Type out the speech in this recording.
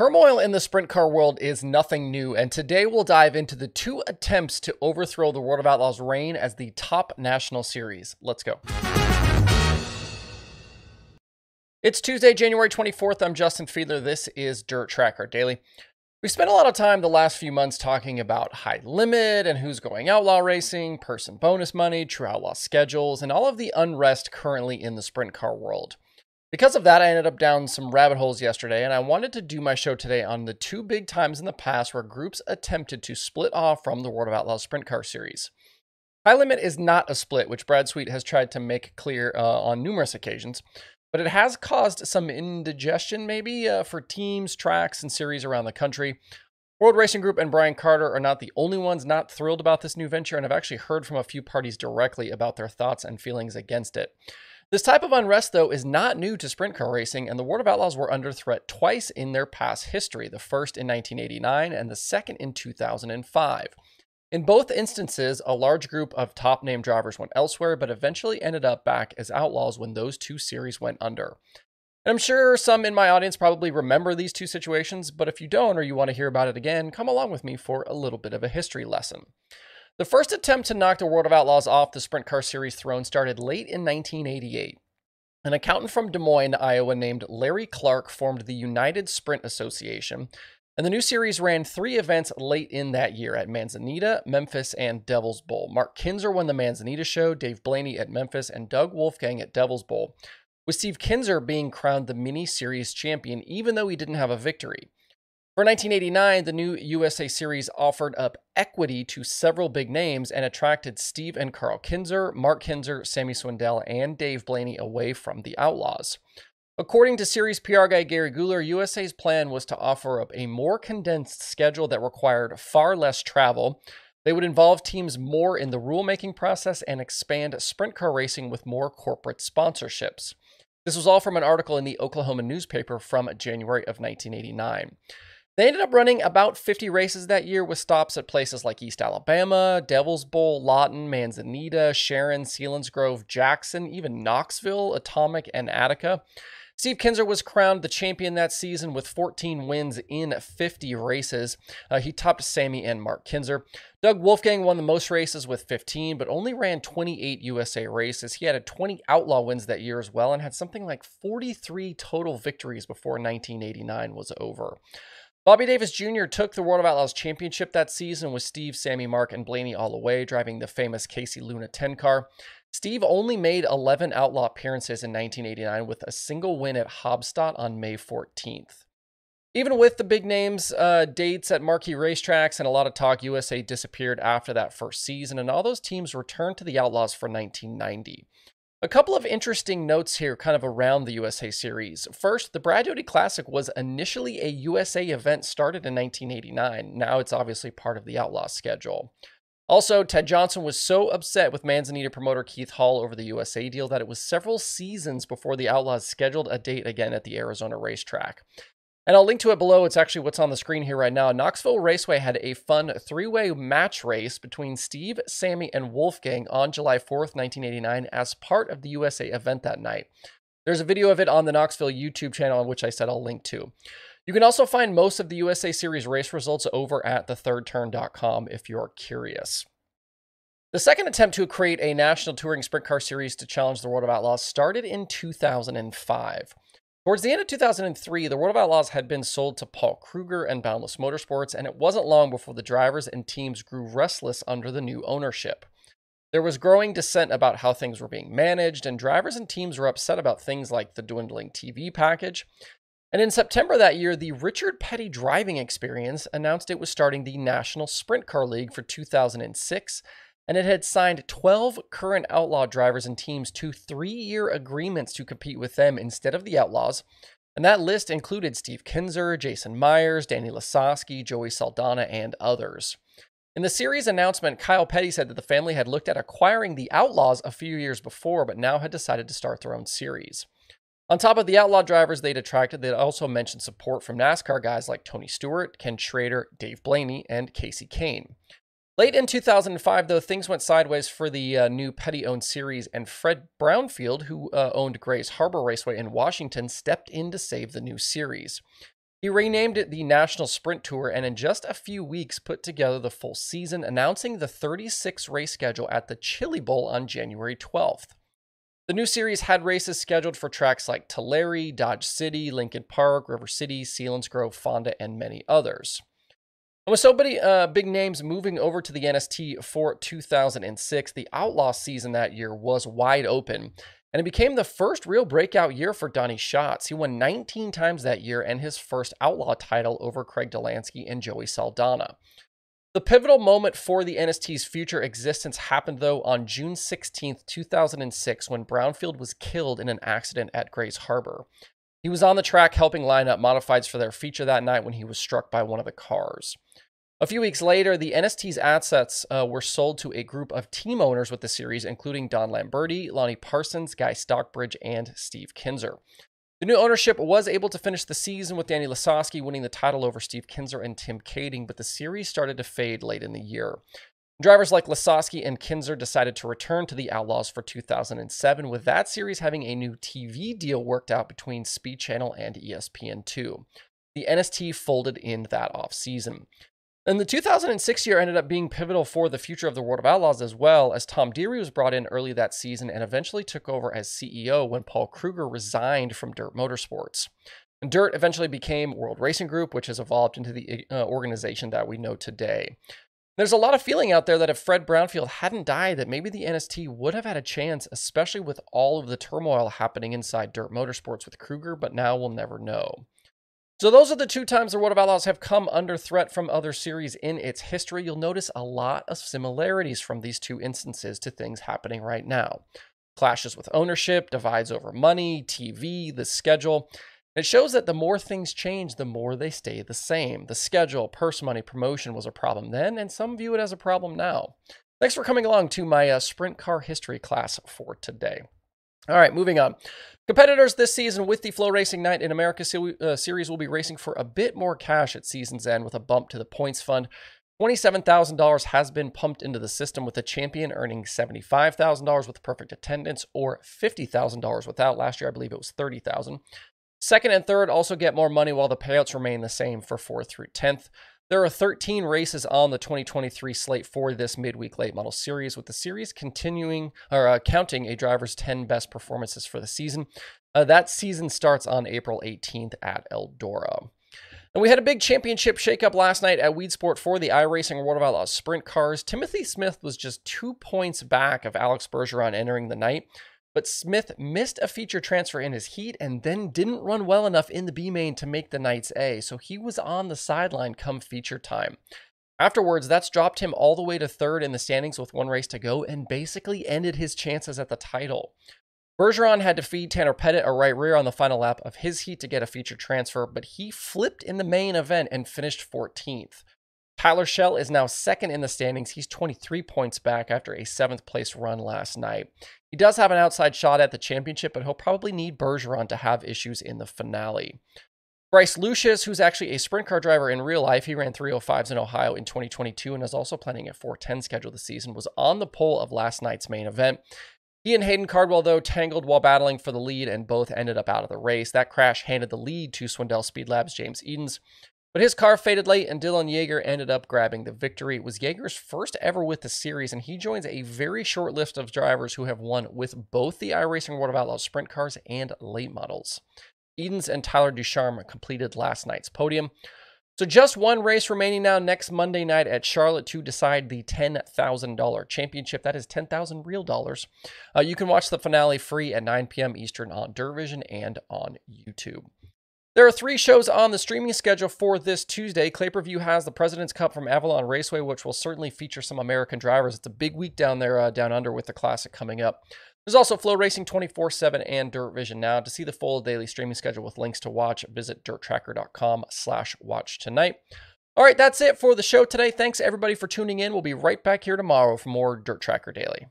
Turmoil in the sprint car world is nothing new, and today we'll dive into the two attempts to overthrow the World of Outlaws' reign as the top national series. Let's go. It's Tuesday, January 24th. I'm Justin Fiedler. This is DIRTRACKR Daily. We spent a lot of time the last few months talking about high limit and who's going outlaw racing, person bonus money, true outlaw schedules, and all of the unrest currently in the sprint car world. Because of that, I ended up down some rabbit holes yesterday, and I wanted to do my show today on the two big times in the past where groups attempted to split off from the World of Outlaws Sprint Car Series. High Limit is not a split, which Brad Sweet has tried to make clear uh, on numerous occasions, but it has caused some indigestion, maybe, uh, for teams, tracks, and series around the country. World Racing Group and Brian Carter are not the only ones not thrilled about this new venture, and I've actually heard from a few parties directly about their thoughts and feelings against it. This type of unrest, though, is not new to sprint car racing, and the World of Outlaws were under threat twice in their past history the first in 1989 and the second in 2005. In both instances, a large group of top name drivers went elsewhere, but eventually ended up back as outlaws when those two series went under. And I'm sure some in my audience probably remember these two situations, but if you don't or you want to hear about it again, come along with me for a little bit of a history lesson. The first attempt to knock the World of Outlaws off the Sprint Car Series throne started late in 1988. An accountant from Des Moines, Iowa, named Larry Clark formed the United Sprint Association, and the new series ran three events late in that year at Manzanita, Memphis, and Devil's Bowl. Mark Kinser won the Manzanita show, Dave Blaney at Memphis, and Doug Wolfgang at Devil's Bowl, with Steve Kinser being crowned the mini series champion, even though he didn't have a victory. For 1989, the new USA Series offered up equity to several big names and attracted Steve and Carl Kinser, Mark Kinser, Sammy Swindell, and Dave Blaney away from the Outlaws. According to series PR guy Gary Guler, USA's plan was to offer up a more condensed schedule that required far less travel. They would involve teams more in the rulemaking process and expand sprint car racing with more corporate sponsorships. This was all from an article in the Oklahoma newspaper from January of 1989. They ended up running about 50 races that year with stops at places like East Alabama, Devil's Bowl, Lawton, Manzanita, Sharon, Selinsgrove, Jackson, even Knoxville, Atomic, and Attica. Steve Kinser was crowned the champion that season with 14 wins in 50 races. Uh, he topped Sammy and Mark Kinser. Doug Wolfgang won the most races with 15, but only ran 28 USA races. He had 20 outlaw wins that year as well and had something like 43 total victories before 1989 was over. Bobby Davis Jr. took the World of Outlaws championship that season with Steve, Sammy, Mark, and Blaney all away, driving the famous Casey Luna 10 car. Steve only made 11 outlaw appearances in 1989 with a single win at Haubstadt on May 14th. Even with the big names, uh, dates at marquee racetracks, and a lot of talk, USA disappeared after that first season, and all those teams returned to the Outlaws for 1990. A couple of interesting notes here, kind of around the USA series. First, the Brad Doty Classic was initially a USA event started in 1989. Now it's obviously part of the Outlaw schedule. Also, Ted Johnson was so upset with Manzanita promoter Keith Hall over the USA deal that it was several seasons before the Outlaws scheduled a date again at the Arizona racetrack. And I'll link to it below. It's actually what's on the screen here right now. Knoxville Raceway had a fun three way match race between Steve, Sammy, and Wolfgang on July 4th, 1989, as part of the USA event that night. There's a video of it on the Knoxville YouTube channel, which I said I'll link to. You can also find most of the USA Series race results over at thethirdturn.com if you're curious. The second attempt to create a national touring sprint car series to challenge the World of Outlaws started in 2005. Towards the end of 2003, the World of Outlaws had been sold to Paul Kruger and Boundless Motorsports, and it wasn't long before the drivers and teams grew restless under the new ownership. There was growing dissent about how things were being managed, and drivers and teams were upset about things like the dwindling TV package. And in September that year, the Richard Petty Driving Experience announced it was starting the National Sprint Car League for 2006 and it had signed 12 current outlaw drivers and teams to three year agreements to compete with them instead of the Outlaws. And that list included Steve Kinser, Jason Meyers, Danny Lasoski, Joey Saldana, and others. In the series announcement, Kyle Petty said that the family had looked at acquiring the Outlaws a few years before, but now had decided to start their own series. On top of the outlaw drivers they'd attracted, they'd also mentioned support from NASCAR guys like Tony Stewart, Ken Schrader, Dave Blaney, and Kasey Kahne. Late in 2005, though, things went sideways for the uh, new Petty owned series, and Fred Brownfield, who uh, owned Grays Harbor Raceway in Washington, stepped in to save the new series. He renamed it the National Sprint Tour and in just a few weeks put together the full season, announcing the 36 race schedule at the Chili Bowl on January 12th. The new series had races scheduled for tracks like Tulare, Dodge City, Lincoln Park, River City, Selinsgrove, Fonda, and many others. And with so many uh, big names moving over to the NST for 2006, the Outlaw season that year was wide open. And it became the first real breakout year for Donny Schatz. He won 19 times that year and his first Outlaw title over Craig Dollansky and Joey Saldana. The pivotal moment for the NST's future existence happened, though, on June 16, 2006, when Brownfield was killed in an accident at Grays Harbor. He was on the track helping line up modifieds for their feature that night when he was struck by one of the cars. A few weeks later, the NST's assets uh, were sold to a group of team owners with the series, including Don Lamberti, Lonnie Parsons, Guy Stockbridge, and Steve Kinser. The new ownership was able to finish the season with Danny Lasoski winning the title over Steve Kinser and Tim Kaeding, but the series started to fade late in the year. Drivers like Lasoski and Kinser decided to return to the Outlaws for 2007, with that series having a new TV deal worked out between Speed Channel and ESPN2. The NST folded in that off season. And the 2006 year ended up being pivotal for the future of the World of Outlaws as well, as Tom Deery was brought in early that season and eventually took over as CEO when Paul Kruger resigned from Dirt Motorsports. And Dirt eventually became World Racing Group, which has evolved into the uh, organization that we know today. There's a lot of feeling out there that if Fred Brownfield hadn't died, that maybe the NST would have had a chance, especially with all of the turmoil happening inside Dirt Motorsports with Kruger, but now we'll never know. So those are the two times the World of Outlaws have come under threat from other series in its history. You'll notice a lot of similarities from these two instances to things happening right now. Clashes with ownership, divides over money, TV, the schedule. It shows that the more things change, the more they stay the same. The schedule, purse money, promotion was a problem then, and some view it as a problem now. Thanks for coming along to my uh, sprint car history class for today. All right, moving on. Competitors this season with the FloRacing Night in America uh, series will be racing for a bit more cash at season's end with a bump to the points fund. $27,000 has been pumped into the system with the champion earning $75,000 with perfect attendance or $50,000 without. Last year, I believe it was $30,000. Second and third also get more money while the payouts remain the same for 4th through 10th. There are 13 races on the 2023 slate for this midweek late model series, with the series continuing or uh, counting a driver's 10 best performances for the season. Uh, that season starts on April 18th at Eldora. And we had a big championship shakeup last night at Weedsport for the iRacing World of Outlaws sprint cars. Timothy Smith was just two points back of Alex Bergeron entering the night, but Smith missed a feature transfer in his heat and then didn't run well enough in the B main to make the Knights A, so he was on the sideline come feature time. Afterwards, that's dropped him all the way to third in the standings with one race to go and basically ended his chances at the title. Bergeron had to feed Tanner Pettit a right rear on the final lap of his heat to get a feature transfer, but he flipped in the main event and finished 14th. Tyler Shell is now second in the standings. He's 23 points back after a seventh place run last night. He does have an outside shot at the championship, but he'll probably need Bergeron to have issues in the finale. Bryce Lucius, who's actually a sprint car driver in real life, he ran 305s in Ohio in 2022 and is also planning a 410 schedule this season, was on the pole of last night's main event. He and Hayden Cardwell, though, tangled while battling for the lead and both ended up out of the race. That crash handed the lead to Swindell Speed Labs' James Edens. But his car faded late, and Dylan Yeager ended up grabbing the victory. It was Yeager's first ever with the series, and he joins a very short list of drivers who have won with both the iRacing World of Outlaws sprint cars and late models. Edens and Tyler Ducharme completed last night's podium. So just one race remaining now next Monday night at Charlotte to decide the $10,000 championship. That is 10,000 real dollars. Uh, you can watch the finale free at 9 p.m. Eastern on DIRTVision and on YouTube. There are three shows on the streaming schedule for this Tuesday. Clay Per View has the President's Cup from Avalon Raceway, which will certainly feature some American drivers. It's a big week down there, uh, down under with the Classic coming up. There's also FloRacing 24 7 and Dirt Vision Now. To see the full daily streaming schedule with links to watch, visit dirtrackr.com slash watch tonight. All right, that's it for the show today. Thanks everybody for tuning in. We'll be right back here tomorrow for more DIRTRACKR Daily.